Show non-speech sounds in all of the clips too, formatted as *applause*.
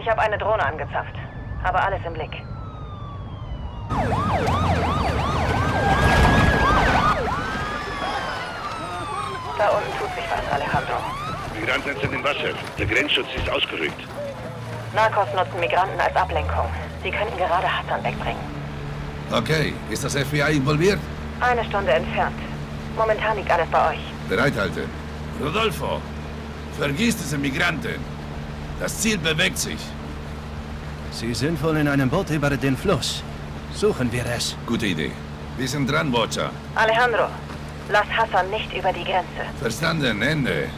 Ich habe eine Drohne angezapft. Habe alles im Blick. Da unten tut sich was, Alejandro. Migranten sind im Wasser. Der Grenzschutz ist ausgerückt. Narcos nutzen Migranten als Ablenkung. Sie könnten gerade Hassan wegbringen. Okay, ist das FBI involviert? Eine Stunde entfernt. Momentan liegt alles bei euch. Bereithalten. Rodolfo, vergiss diese Migranten. Das Ziel bewegt sich. Sie sind wohl in einem Boot über den Fluss. Suchen wir es. Gute Idee. Wir sind dran, Watcher. Alejandro, lass Hassan nicht über die Grenze. Verstanden, Ende.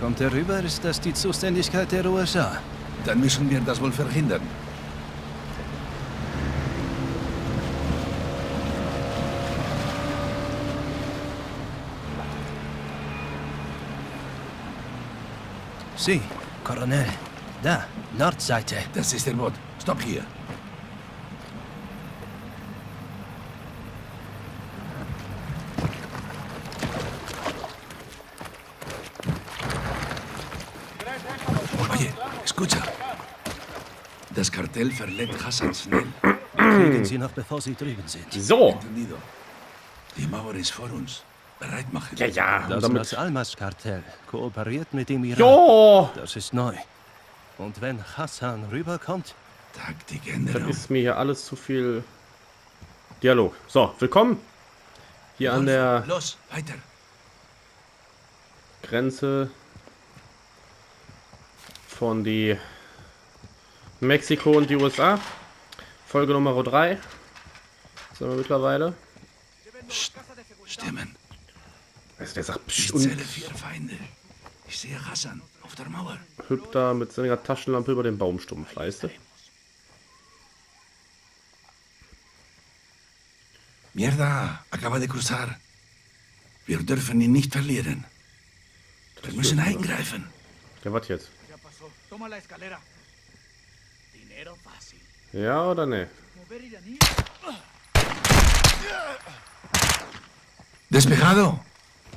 Kommt er rüber, ist das die Zuständigkeit der USA. Dann müssen wir das wohl verhindern. Sie, Colonel. Da, Nordseite. Das ist der Boot. Stopp hier. Oye, escucha. Das Kartell verletzt Hassan schnell. Kriegen Sie noch, bevor Sie drüben sind. So. Entendido. Die Mauer ist vor uns. Bereit machen. Ja, ja. Das. Las Almas-Kartell kooperiert mit dem Iran. Jo. Das ist neu. Und wenn Hassan rüberkommt, Das ist mir hier alles zu viel Dialog. So, willkommen. Hier an der Los, weiter. Grenze von die Mexiko und die USA. Folge Nummer 3. Sind wir mittlerweile. Stimmen. Also der sagt Psst und zähle vier Feinde. Ich sehe Hassan auf der Mauer. hüpft da mit seiner Taschenlampe über den Baumstumpf, weißt du? Mierda, acaba de cruzar. Wir dürfen ihn nicht verlieren. Wir müssen eingreifen. Ja, was jetzt? Ja oder ne? Despejado.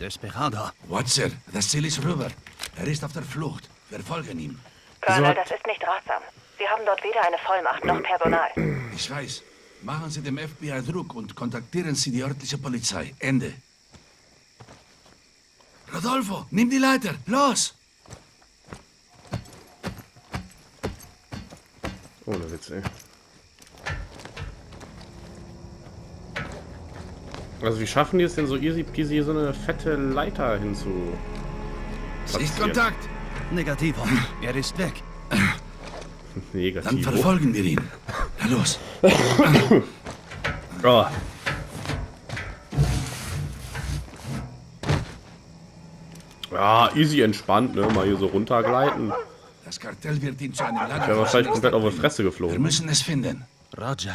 Desperado. Watcher, das Ziel ist rüber. Er ist auf der Flucht. Wir folgen ihm. Colonel, das ist nicht ratsam. Sie haben dort weder eine Vollmacht noch Personal. Ich weiß. Machen Sie dem FBI Druck und kontaktieren Sie die örtliche Polizei. Ende. Rodolfo, nimm die Leiter. Los! Ohne Witz, ey. Also wie schaffen die es denn so easy peasy so eine fette Leiter hinzu? Sichtkontakt. Negativo. Er ist weg. *laughs* Dann Negativ. verfolgen wir ihn. Na los. Oh. Ja, easy entspannt, ne? Mal hier so runtergleiten. Das Kartell wird ihn zu einem Lager Ich wäre wahrscheinlich komplett auf die Fresse Wir geflogen. müssen es finden. Roger.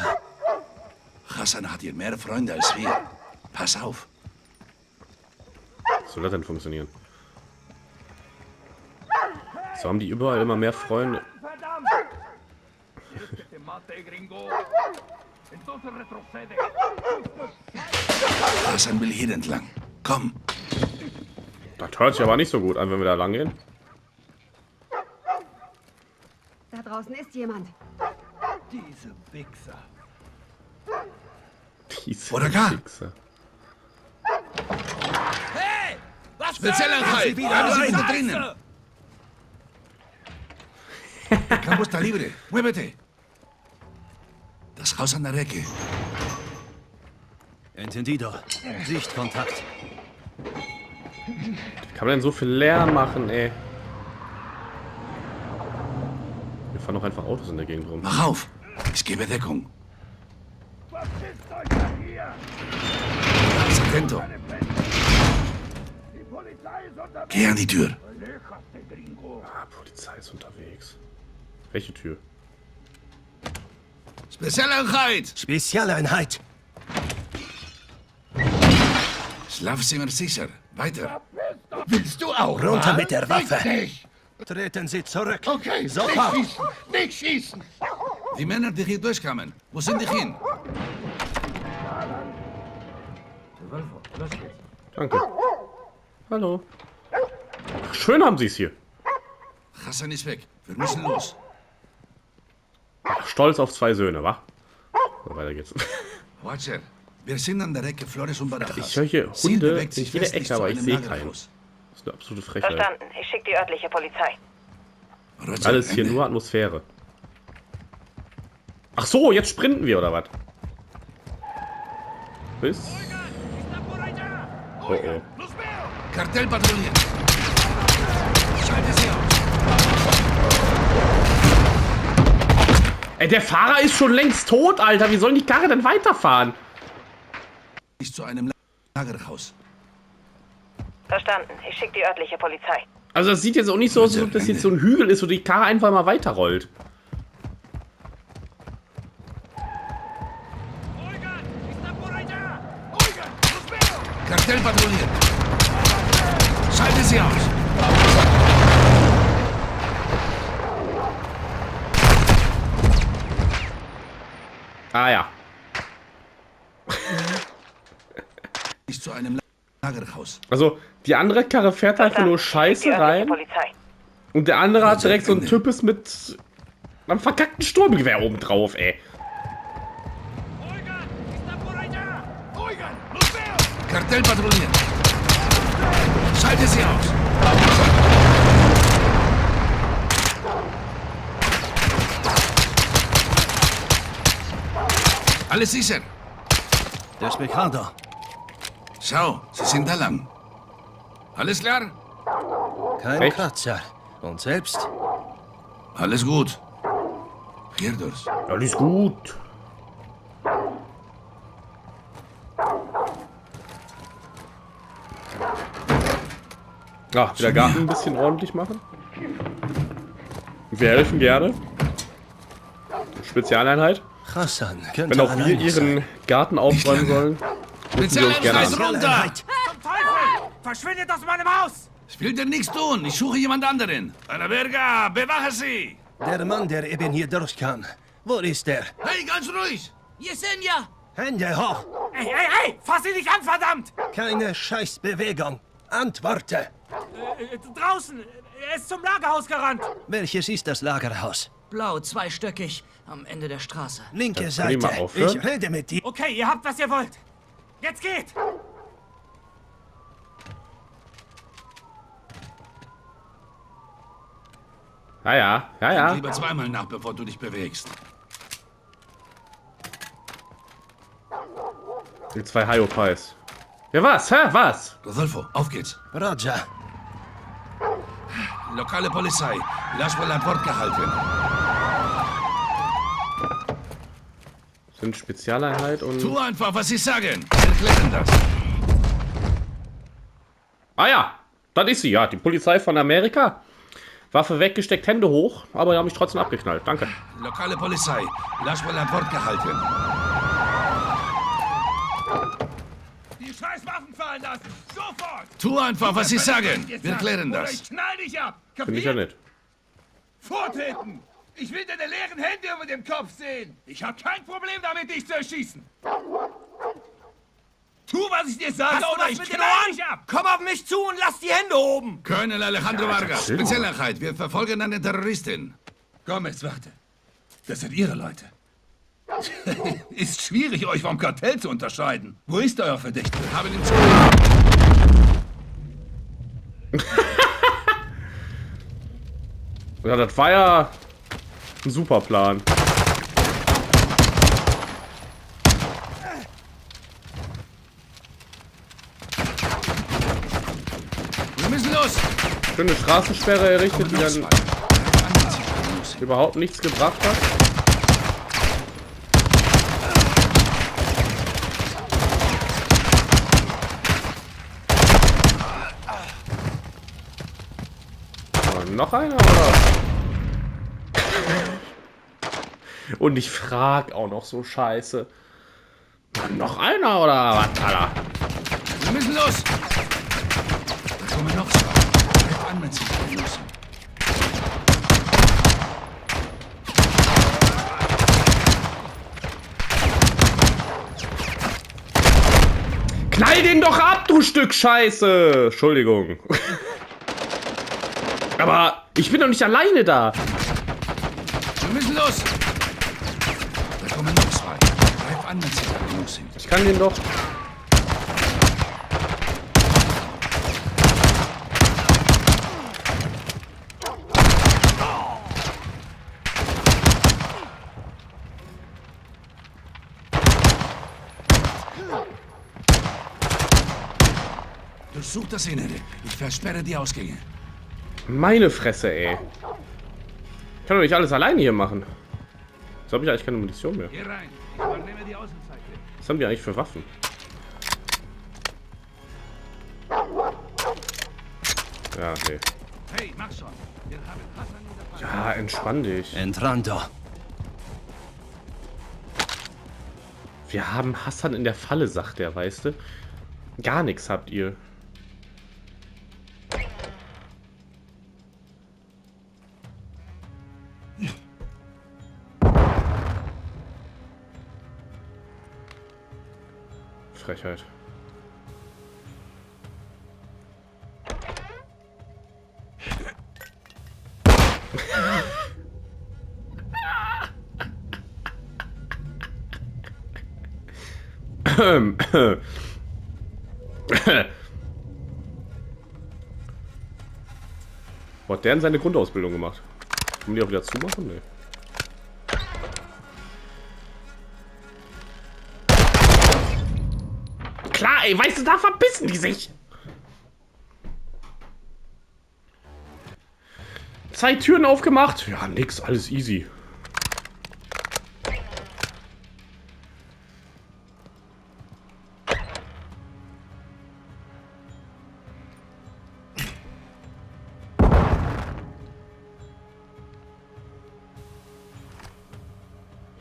Hassan hat hier mehr Freunde als wir. Pass auf. Was soll das denn funktionieren? So haben die überall immer mehr Freunde. Retrocede. Hassan will hier entlang. Komm. Das hört sich aber nicht so gut an, wenn wir da lang gehen. Da draußen ist jemand. Diese Wichser. Diese Oder gar. Wichser. Spezialeinheit. Bleiben Sie bitte drinnen. El campo está libre. Muévete. Das Haus an der Ecke. Entendido. Sichtkontakt. Kann man denn so viel Lärm machen, ey? Wir fahren doch einfach Autos in der Gegend rum. Mach auf. Ich gebe Deckung. Ganz atento. Geh an die Tür. Ah, Polizei ist unterwegs. Welche Tür? Spezialeinheit. Spezialeinheit. Schlafzimmer sicher. Weiter. Willst du auch? Runter mit der Waffe. Treten Sie zurück. Okay, Sofort. nicht schießen. Nicht schießen. Die Männer, die hier durchkamen. Wo sind die hin? Danke. Hallo. Ach, schön haben sie es hier. Hassan ist weg. Wir müssen los. Stolz auf zwei Söhne, wa? So, weiter geht's. *laughs* Watcher, wir sind an der Ecke Flores und Barajas. Ich höre hier Hunde in jeder Ecke, aber ich sehe keinen. Das ist eine absolute Frechheit. Verstanden. Ich schicke die örtliche Polizei. Roger, Alles hier Ende. nur Atmosphäre. Ach so, jetzt sprinten wir, oder was? Bis. Oh oh. Kartell Ey, der Fahrer ist schon längst tot, Alter. Wie soll die Karre denn weiterfahren? Ist zu einem Lagerhaus. Verstanden. Ich schicke die örtliche Polizei. Also das sieht jetzt auch nicht so aus, als ob das jetzt so ein Hügel ist, wo die Karre einfach mal weiterrollt. Kartell patrouillieren. Schalte sie aus. Ah ja. Ist zu einem Lagerhaus. Also, die andere Karre fährt einfach nur Scheiße rein und der andere hat direkt so einen Ende. Types mit einem verkackten Sturmgewehr oben drauf, ey. Kartell patrouillieren. Schalte sie aus. Alles sicher. Despejado. Schau, sie sind da lang. Alles klar? Kein Echt? Kratzer. Und selbst? Alles gut. Hier durch. Alles gut. Ah, wieder Garten ein bisschen ordentlich machen. Wir helfen gerne. Spezialeinheit. Hassan könnte Wenn auch wir alleine sein. ihren Garten aufräumen sollen, rufen wir uns gerne an. runter! Zum Teufel! Verschwindet aus meinem Haus! Ich will dir nichts tun. Ich suche jemand anderen. Eine Berga, bewache sie! Der Mann, der eben hier durchkam. Wo ist er? Hey, ganz ruhig! Yesenia! Hände hoch! Ey, ey, ey! Fass ihn nicht an, verdammt! Keine Scheißbewegung. Antworte! Äh, draußen! Er ist zum Lagerhaus gerannt! Welches ist das Lagerhaus? Blau, zweistöckig, am Ende der Straße. Linke die Seite. mal? Ich rede mit dir. Okay, ihr habt, was ihr wollt. Jetzt geht! Ja, ja, ja, ja. Lieber zweimal nach, bevor du dich bewegst. Die zwei Hyopies. Ja, was? Hä? Was? Rodolfo, auf geht's. Roger. Lokale Polizei. Laswell an Bord gehalten. Sind Spezialeinheit und. Tu einfach, was sie sagen. Wir klären das. Ah ja, das ist sie, ja. Die Polizei von Amerika. Waffe weggesteckt, Hände hoch, aber die haben mich trotzdem abgeknallt. Danke. Lokale Polizei. Laswell an Bord gehalten. Die scheiß Waffen fallen lassen! Sofort! Tu einfach, was sie sagen. Wir klären das. ich knall dich ab! Finde ich ja nicht. Vortreten! Ich will deine leeren Hände über dem Kopf sehen! Ich habe kein Problem damit, dich zu erschießen! Tu, was ich dir sage, oder ich knall dich ab! Komm auf mich zu und lass die Hände oben! Colonel Alejandro Vargas. Spezialeinheit. Wir verfolgen eine Terroristin. Gomez, warte. Das sind Ihre Leute. *laughs* Ist schwierig, euch vom Kartell zu unterscheiden. Wo ist euer Verdächtiger? Wir haben ihn zu... *laughs* Ja, das war ja ein super Plan. Wir müssen los. Schöne Straßensperre errichtet, die dann überhaupt nichts gebracht hat. Oh, noch einer, oder? Und ich frag auch noch so scheiße. Noch einer, oder was, Alter? Wir müssen los. Da kommen noch zwei. Greif an, wenn Sie Nuss. Knall den doch ab, du Stück Scheiße! Entschuldigung. *laughs* Aber ich bin doch nicht alleine da. Wir müssen los. kommen noch zwei. Greif an, wenn sie da genug sind. Ich kann den doch. Durchsuch das Innere. Ich versperre die Ausgänge. Meine Fresse, ey. Ich kann doch nicht alles alleine hier machen. Jetzt habe ich eigentlich keine Munition mehr. Geh rein. Was haben die eigentlich für Waffen? Ja, nee. Hey, mach schon. Wir haben Hassan in der Falle. Ja, entspann dich. Entrando. Wir haben Hassan in der Falle, sagt er, weißt du? Gar nichts habt ihr. Frechheit. Hat der denn seine Grundausbildung gemacht? Können die auch wieder zumachen? Nee. Ey, weißt du, da verbissen die sich. Zwei Türen aufgemacht. Ja, nix, alles easy.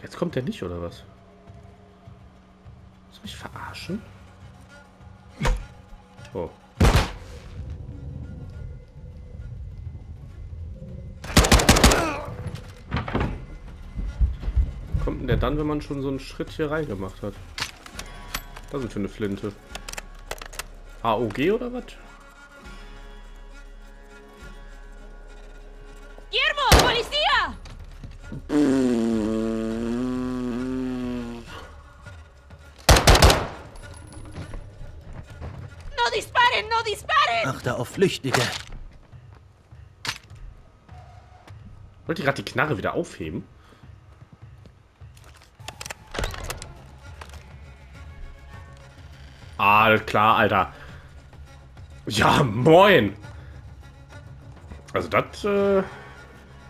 Jetzt kommt der nicht, oder was? Soll mich verarschen? Oh. Kommt denn der dann, wenn man schon so einen Schritt hier reingemacht hat? Was ist für eine Flinte? AOG oder was? Disparen! Achte auf Flüchtige. Wollte ich gerade die Knarre wieder aufheben? Alles klar, Alter. Ja, moin. Also das, äh,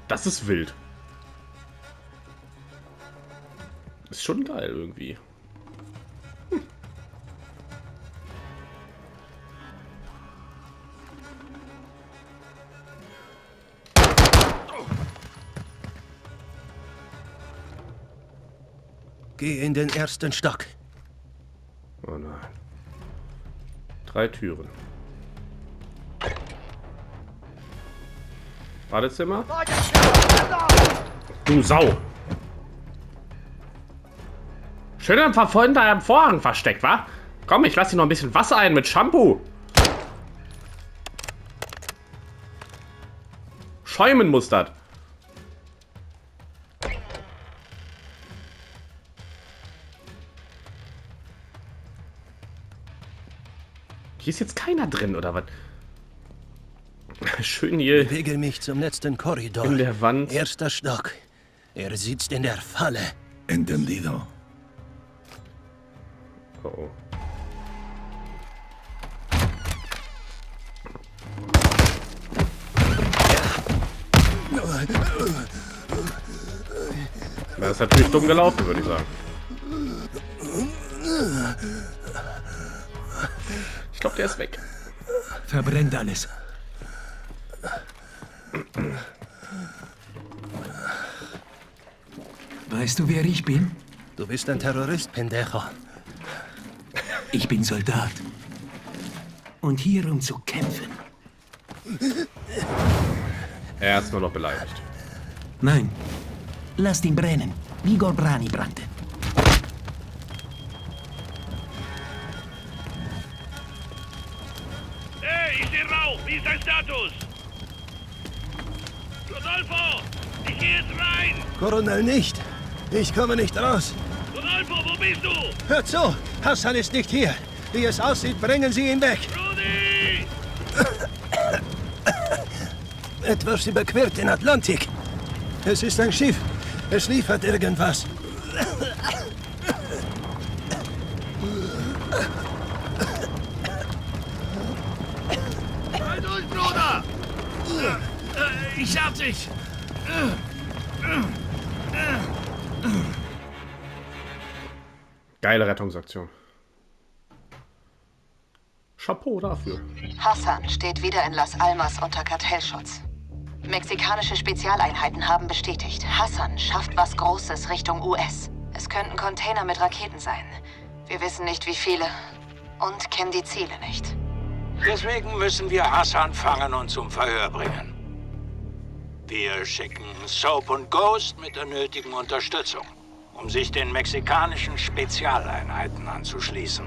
das ist wild. Ist schon geil irgendwie. Geh in den ersten Stock. Oh nein. Drei Türen. Badezimmer? Du Sau! Schön am Verfolgen da am Vorhang versteckt, wa? Komm, ich lass dir noch ein bisschen Wasser ein mit Shampoo. Schäumen das. Hier ist jetzt keiner drin, oder was? Schön hier Bewege mich zum letzten Korridor. in der Wand. Erster Stock. Er sitzt in der Falle. Entendido. Oh, oh. Das ist natürlich dumm gelaufen, würde ich sagen. Ich glaube, der ist weg. Verbrennt alles. Weißt du, wer ich bin? Du bist ein Terrorist, Pendejo. Ich bin Soldat. Und hier, um zu kämpfen. Er ist nur noch beleidigt. Nein. Lasst ihn brennen. Wie Gorbrani brannte. Sehe Rauch. Wie ist dein Status? Rodolfo, ich gehe jetzt rein. Koronel nicht. Ich komme nicht raus. Rodolfo, wo bist du? Hört zu, Hassan ist nicht hier. Wie es aussieht, bringen Sie ihn weg. Rudi! Etwas überquert den Atlantik. Es ist ein Schiff. Es liefert irgendwas. Ich hab dich! Geile Rettungsaktion. Chapeau dafür. Hassan steht wieder in Las Almas unter Kartellschutz. Mexikanische Spezialeinheiten haben bestätigt, Hassan schafft was Großes Richtung US. Es könnten Container mit Raketen sein. Wir wissen nicht, wie viele und kennen die Ziele nicht. Deswegen müssen wir Hassan fangen und zum Verhör bringen. Wir schicken Soap und Ghost mit der nötigen Unterstützung, um sich den mexikanischen Spezialeinheiten anzuschließen.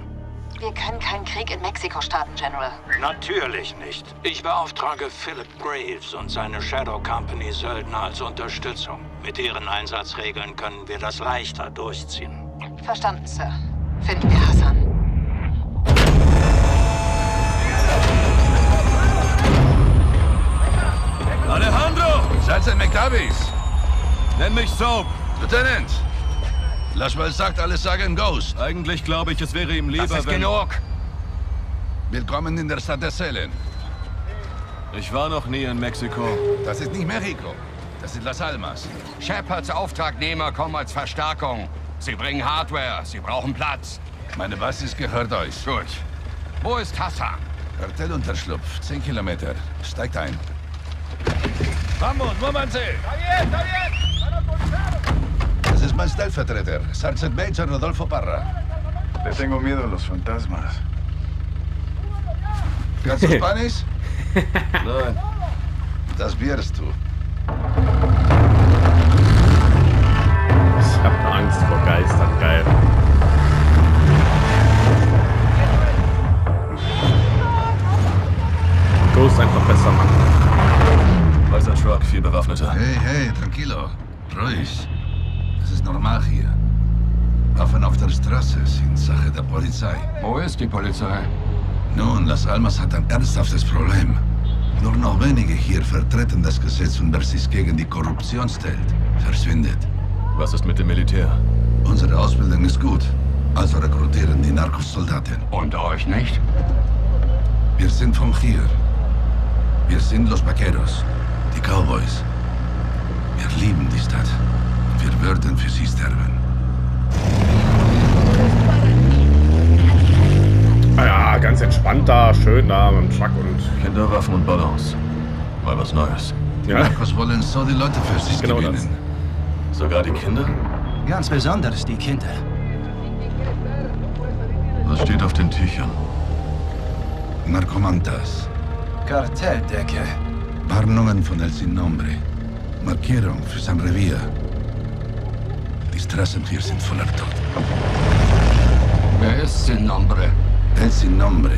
Wir können keinen Krieg in Mexiko starten, General. Natürlich nicht. Ich beauftrage Philip Graves und seine Shadow Company Söldner als Unterstützung. Mit deren Einsatzregeln können wir das leichter durchziehen. Verstanden, Sir. Finden wir Hassan. Seid McDavies! Nenn mich Soap. Lieutenant! Laswell sagt, alles sage im Ghost. Eigentlich glaube ich, es wäre ihm lieber, Das ist wenn... genug! Willkommen in der Stadt der Selen. Ich war noch nie in Mexiko. Das ist nicht Mexiko. Das ist Las Almas. Shepards Auftragnehmer kommen als Verstärkung. Sie bringen Hardware, sie brauchen Platz. Meine Basis gehört euch. Gut. Wo ist Hassan? Kartellunterschlupf, 10 Kilometer. Steigt ein. ¡Vamos, muévanse! ¡Está bien, está bien! ¡Están autorizados! This is Max Sunset Rodolfo Parra. Le tengo miedo a los fantasmas. *laughs* ¿Gansos panes? Nein. Das wirst du. *laughs* Ruhig. Das ist normal hier. Waffen auf der Straße sind Sache der Polizei. Wo ist die Polizei? Nun, Las Almas hat ein ernsthaftes Problem. Nur noch wenige hier vertreten das Gesetz und wer sich gegen die Korruption stellt, verschwindet. Was ist mit dem Militär? Unsere Ausbildung ist gut, also rekrutieren die Narcos-Soldaten. Und euch nicht? Wir sind von hier. Wir sind Los Vaqueros, die Cowboys. Wir lieben die Stadt wir würden für sie sterben. Ah ja, ganz entspannt da, schön da mit dem Truck und. Kinderwaffen und Ballons. Mal was Neues. Die Narcos wollen so die Leute für sich Genau gewinnen. Sogar die Kinder? Ganz besonders die Kinder. Was steht auf den Tüchern? Narcomantas. Kartelldecke. Warnungen von El Sin Nombre. Markierung für sein Revier. Die Straßen hier sind voller Tod. Wer ist Sin Nombre? El Sin Nombre,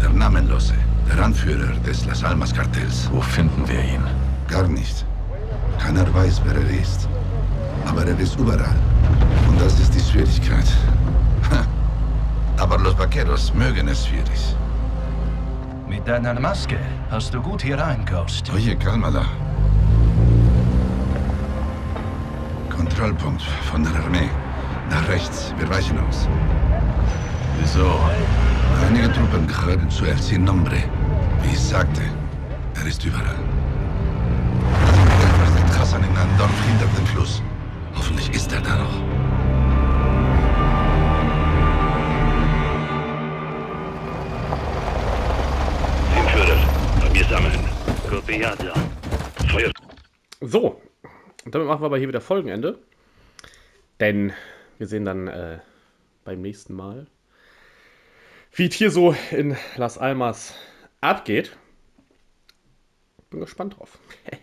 der Namenlose, der Anführer des Las Almas Kartells. Wo finden wir ihn? Gar nicht. Keiner weiß, wer er ist. Aber er ist überall. Und das ist die Schwierigkeit. Aber Los Vaqueros mögen es schwierig. Mit deiner Maske hast du gut hier rein, Ghost. Oye, cálmala. Kontrollpunkt von der Armee. Nach rechts, wir weichen aus. Wieso? Einige Truppen gehören zu El Sin Nombre. Wie ich sagte, er ist überall. Er Hassan in einem Dorf hinter dem Fluss. Hoffentlich ist er da noch. Teamführer, bei mir sammeln. Copiado. Feuer. So, und damit machen wir aber hier wieder Folgenende. Denn wir sehen dann äh, beim nächsten Mal, wie es hier so in Las Almas abgeht. Bin gespannt drauf. *laughs*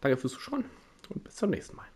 Danke fürs Zuschauen und bis zum nächsten Mal.